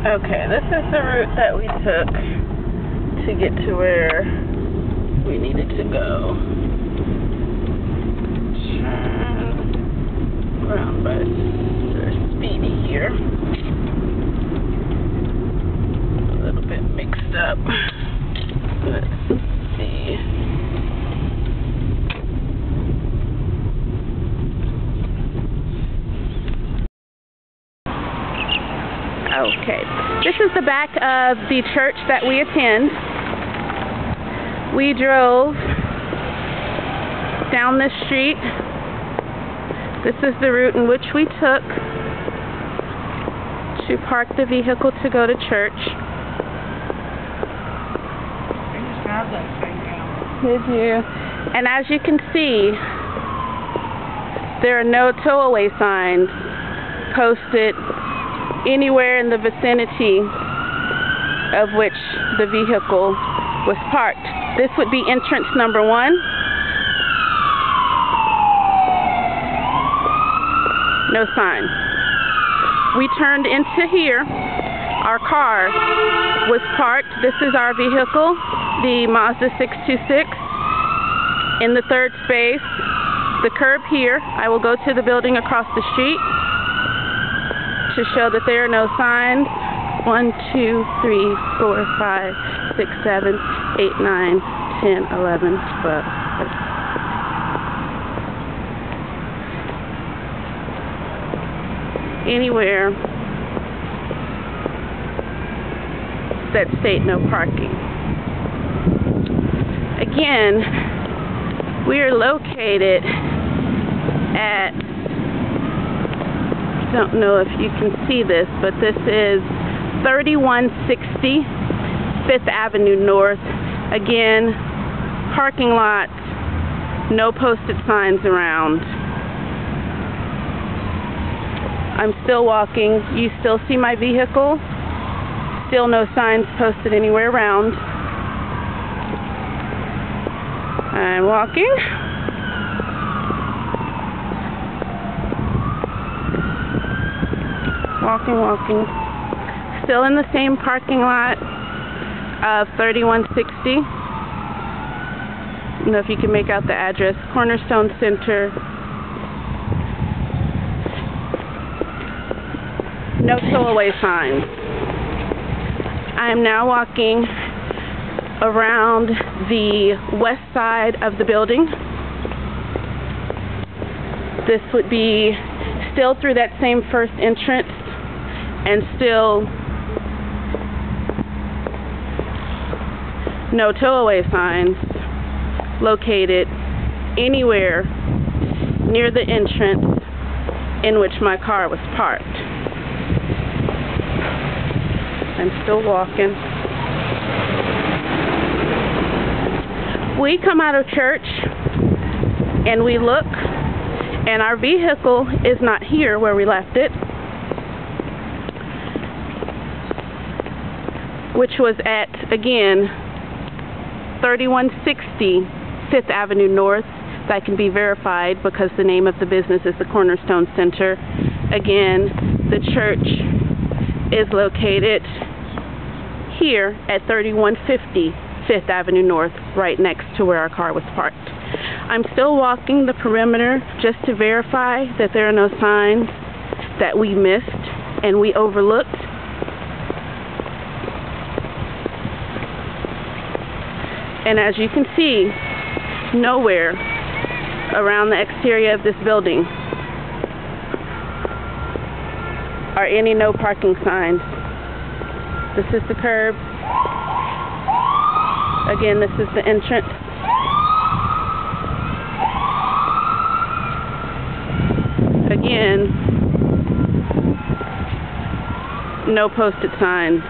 Okay, this is the route that we took to get to where we needed to go. Turn around by Sir Speedy here. A little bit mixed up. Let's see. Okay, this is the back of the church that we attend. We drove down this street. This is the route in which we took to park the vehicle to go to church. Did you? And as you can see, there are no tow away signs posted anywhere in the vicinity of which the vehicle was parked. This would be entrance number one. No sign. We turned into here. Our car was parked. This is our vehicle, the Mazda 626, in the third space. The curb here. I will go to the building across the street to show that there are no signs. 1, 2, 3, 4, 5, 6, 7, 8, 9, 10, 11, 12. Anywhere that state no parking. Again, we are located at don't know if you can see this, but this is 3160 Fifth Avenue North. Again, parking lot, no posted signs around. I'm still walking. You still see my vehicle. Still no signs posted anywhere around. I'm walking. Walking, walking. Still in the same parking lot uh, of 3160. I don't know if you can make out the address. Cornerstone Center. No away signs. I am now walking around the west side of the building. This would be still through that same first entrance and still no tow-away signs located anywhere near the entrance in which my car was parked. I'm still walking. We come out of church and we look and our vehicle is not here where we left it. Which was at, again, 3160 Fifth Avenue North. That can be verified because the name of the business is the Cornerstone Center. Again, the church is located here at 3150 Fifth Avenue North, right next to where our car was parked. I'm still walking the perimeter just to verify that there are no signs that we missed and we overlooked And as you can see, nowhere around the exterior of this building are any no parking signs. This is the curb. Again, this is the entrance. Again, no posted signs.